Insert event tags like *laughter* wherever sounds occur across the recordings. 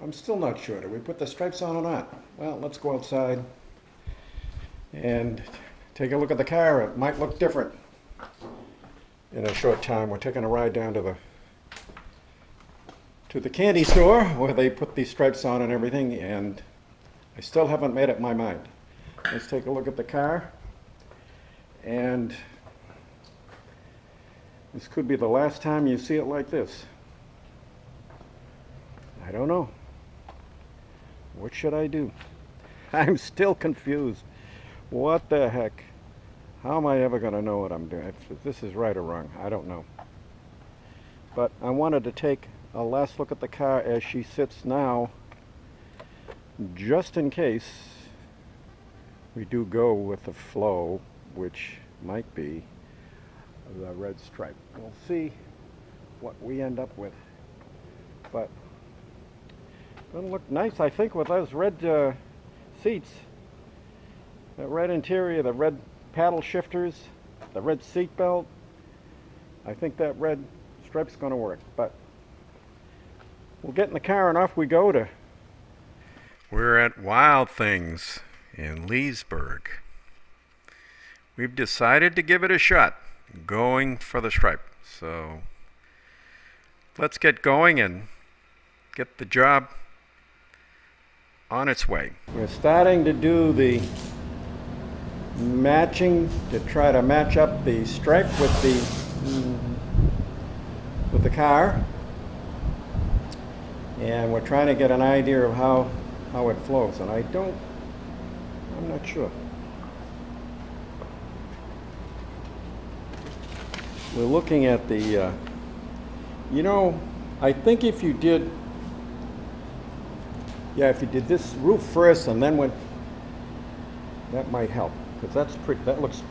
I'm still not sure. Do we put the stripes on or not? Well, let's go outside and take a look at the car. It might look different in a short time. We're taking a ride down to the to the candy store where they put these stripes on and everything, and I still haven't made up my mind. Let's take a look at the car. And this could be the last time you see it like this. I don't know. What should I do? *laughs* I'm still confused. What the heck? How am I ever going to know what I'm doing? If this is right or wrong, I don't know. But I wanted to take a last look at the car as she sits now, just in case we do go with the flow, which might be the red stripe. We'll see what we end up with. But gonna look nice, I think, with those red uh, seats. That red interior, the red paddle shifters, the red seat belt. I think that red stripe's gonna work. But we'll get in the car and off we go to. We're at Wild Things in Leesburg. We've decided to give it a shot, going for the stripe. So let's get going and get the job on its way. We're starting to do the matching to try to match up the stripe with the with the car. And we're trying to get an idea of how how it flows. And I don't I'm not sure. We're looking at the uh, you know I think if you did yeah if you did this roof first and then went that might help because that's pretty that looks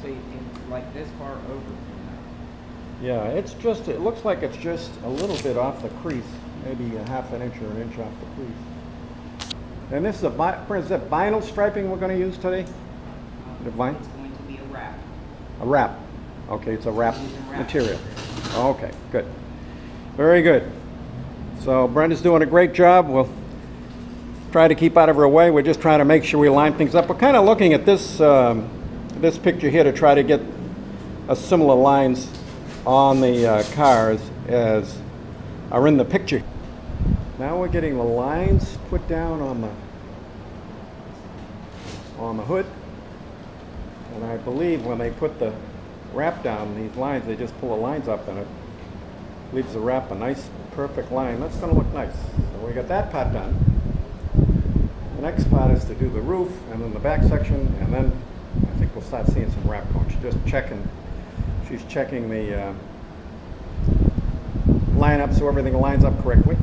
So you can, like this far over from yeah it's just it looks like it's just a little bit off the crease maybe a half an inch or an inch off the crease and this is a is that vinyl striping we're going to use today that. The vinyl. It's going to be a wrap. A wrap. Okay, it's a wrap Using wrap. material. Okay, good. Very good. So Brenda's doing a great job. We'll try to keep out of her way. We're just trying to make sure we line things up. We're kind of looking at this um, this picture here to try to get a similar lines on the uh, cars as are in the picture. Now we're getting the lines put down on the on the hood. And I believe when they put the wrap down, these lines, they just pull the lines up and it leaves the wrap a nice, perfect line. That's gonna look nice. So we got that part done. The next part is to do the roof and then the back section, and then I think we'll start seeing some wrap going. She's just checking, she's checking the uh, line up so everything lines up correctly.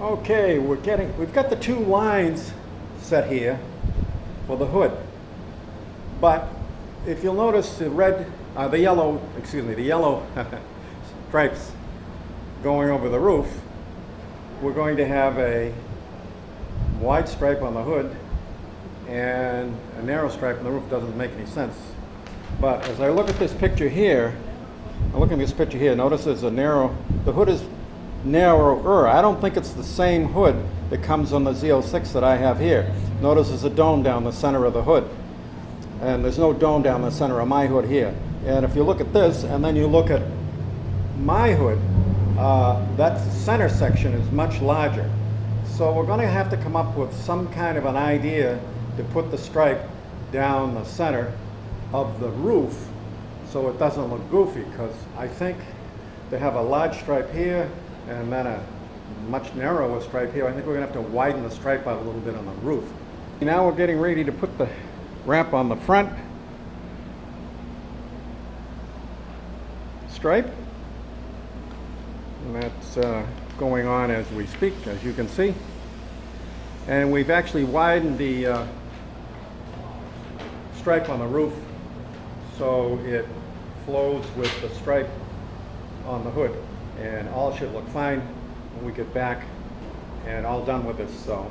Okay, we're getting, we've got the two lines set here for the hood. But if you'll notice the red, uh, the yellow, excuse me, the yellow *laughs* stripes going over the roof, we're going to have a wide stripe on the hood and a narrow stripe on the roof doesn't make any sense. But as I look at this picture here, I look at this picture here, notice there's a narrow, the hood is narrower. I don't think it's the same hood that comes on the Z06 that I have here. Notice there's a dome down the center of the hood. And there's no dome down the center of my hood here. And if you look at this and then you look at my hood, uh, that center section is much larger. So we're going to have to come up with some kind of an idea to put the stripe down the center of the roof so it doesn't look goofy because I think they have a large stripe here and then a much narrower stripe here. I think we're going to have to widen the stripe out a little bit on the roof. Now we're getting ready to put the wrap on the front stripe. And that's uh, going on as we speak, as you can see. And we've actually widened the uh, stripe on the roof so it flows with the stripe on the hood. And all should look fine when we get back and all done with this, so.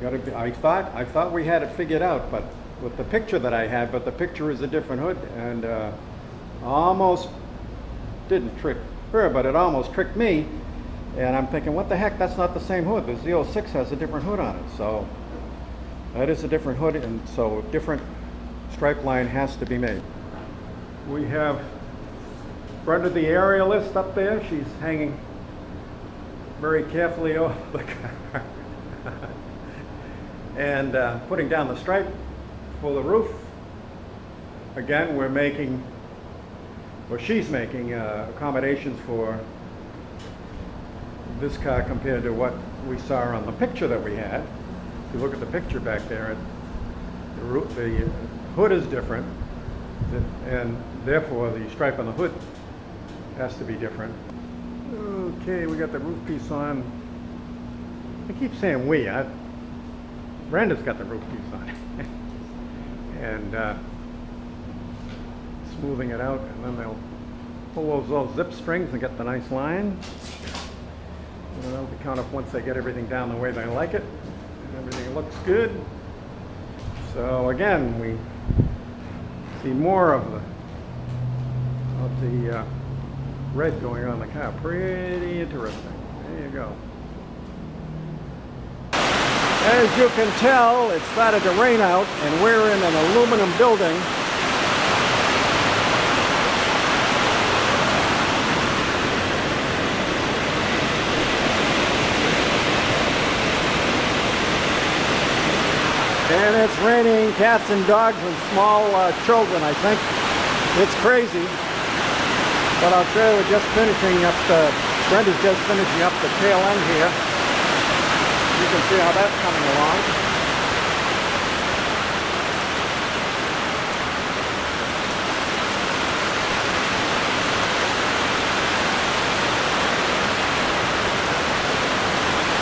Be, I thought, I thought we had it figured out, but with the picture that I had, but the picture is a different hood and uh, almost didn't trick her, but it almost tricked me And I'm thinking, what the heck, that's not the same hood. The Z06 has a different hood on it, so that is a different hood, and so a different stripe line has to be made. We have Brenda the aerialist up there. She's hanging very carefully over *laughs* the car. and uh, putting down the stripe for the roof. Again, we're making, or she's making uh, accommodations for this car compared to what we saw on the picture that we had. If you look at the picture back there, it, the, roof, the hood is different, and therefore the stripe on the hood has to be different. Okay, we got the roof piece on. I keep saying we. I, Brenda's got the roof piece on. *laughs* and uh, smoothing it out, and then they'll pull those, little zip strings and get the nice line. And that'll be count up once they get everything down the way they like it. And everything looks good. So again, we see more of the of the uh, red going on the car. Pretty interesting. There you go. As you can tell, it started to rain out, and we're in an aluminum building. And it's raining cats and dogs and small uh, children, I think. It's crazy. But you, we're just finishing up the, Brenda's just finishing up the tail end here. You can see how that's coming along.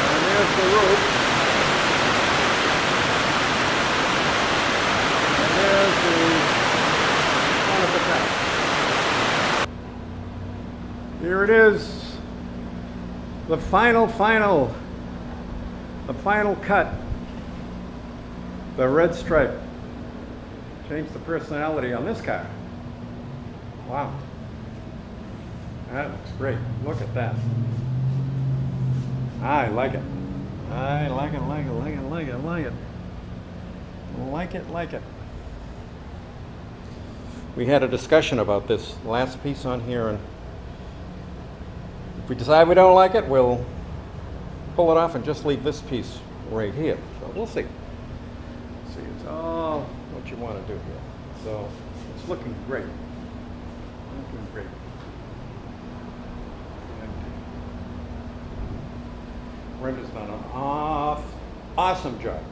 And there's the roof. And there's the front of the house. Here it is. The final, final, the final cut. The red stripe. Changed the personality on this car. Wow. That looks great. Look at that. I like it. I like it, like it, like it, like it, like it. Like it, like it. We had a discussion about this last piece on here, and if we decide we don't like it, we'll pull it off and just leave this piece right here. So we'll see. See, it's all what you want to do here. So it's looking great. Looking great. Brenda's done an off, awesome job.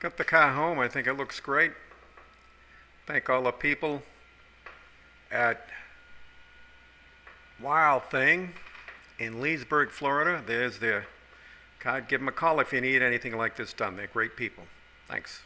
Got the car home. I think it looks great. Thank all the people at Wild Thing in Leesburg, Florida. There's the, God, Give them a call if you need anything like this done. They're great people. Thanks.